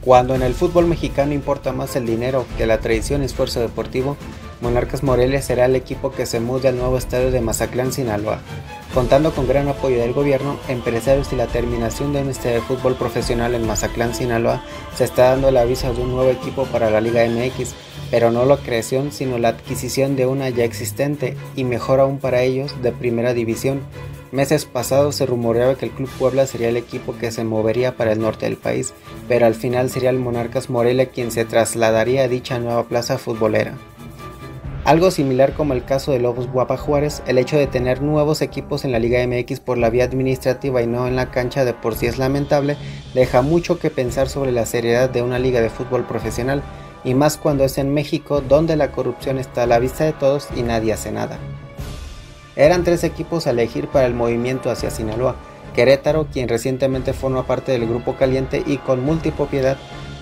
Cuando en el fútbol mexicano importa más el dinero que la tradición y esfuerzo deportivo, Monarcas Morelia será el equipo que se mude al nuevo estadio de Mazatlán, Sinaloa, contando con gran apoyo del gobierno, empresarios y la terminación de un estadio de fútbol profesional en Mazatlán, Sinaloa, se está dando el aviso de un nuevo equipo para la Liga MX, pero no la creación, sino la adquisición de una ya existente y mejor aún para ellos de primera división, Meses pasados se rumoreaba que el Club Puebla sería el equipo que se movería para el norte del país, pero al final sería el Monarcas Morelia quien se trasladaría a dicha nueva plaza futbolera. Algo similar como el caso de Lobos Guapa Juárez, el hecho de tener nuevos equipos en la Liga MX por la vía administrativa y no en la cancha de por sí es lamentable, deja mucho que pensar sobre la seriedad de una liga de fútbol profesional, y más cuando es en México donde la corrupción está a la vista de todos y nadie hace nada. Eran tres equipos a elegir para el movimiento hacia Sinaloa. Querétaro, quien recientemente forma parte del Grupo Caliente y con multipropiedad,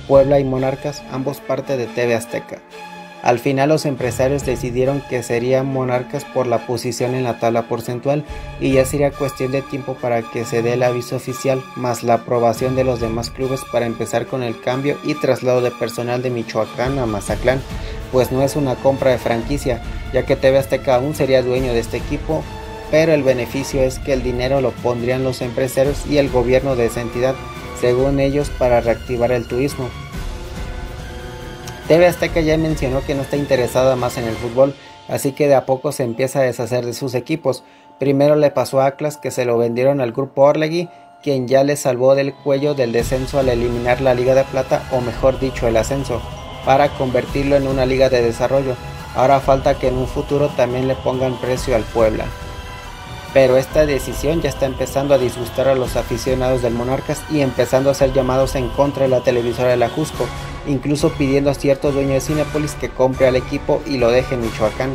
Puebla y Monarcas, ambos parte de TV Azteca. Al final los empresarios decidieron que serían Monarcas por la posición en la tabla porcentual y ya sería cuestión de tiempo para que se dé el aviso oficial más la aprobación de los demás clubes para empezar con el cambio y traslado de personal de Michoacán a Mazatlán, pues no es una compra de franquicia, ya que TV Azteca aún sería dueño de este equipo, pero el beneficio es que el dinero lo pondrían los empresarios y el gobierno de esa entidad, según ellos, para reactivar el turismo. TV Azteca ya mencionó que no está interesada más en el fútbol, así que de a poco se empieza a deshacer de sus equipos. Primero le pasó a Atlas que se lo vendieron al grupo Orlegui, quien ya le salvó del cuello del descenso al eliminar la Liga de Plata, o mejor dicho, el ascenso, para convertirlo en una liga de desarrollo. Ahora falta que en un futuro también le pongan precio al Puebla. Pero esta decisión ya está empezando a disgustar a los aficionados del Monarcas y empezando a ser llamados en contra de la televisora de la Jusco, incluso pidiendo a cierto dueño de Cinepolis que compre al equipo y lo deje en Michoacán,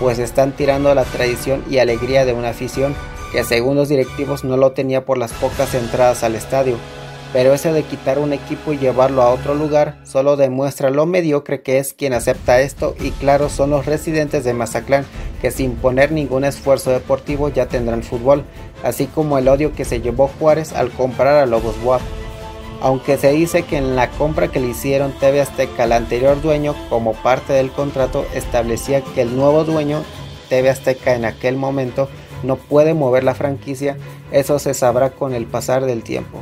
pues están tirando la tradición y alegría de una afición que según los directivos no lo tenía por las pocas entradas al estadio, pero ese de quitar un equipo y llevarlo a otro lugar solo demuestra lo mediocre que es quien acepta esto y claro son los residentes de Mazatlán que sin poner ningún esfuerzo deportivo ya tendrán fútbol, así como el odio que se llevó Juárez al comprar a Lobos WAP. Aunque se dice que en la compra que le hicieron TV Azteca al anterior dueño como parte del contrato establecía que el nuevo dueño TV Azteca en aquel momento no puede mover la franquicia, eso se sabrá con el pasar del tiempo.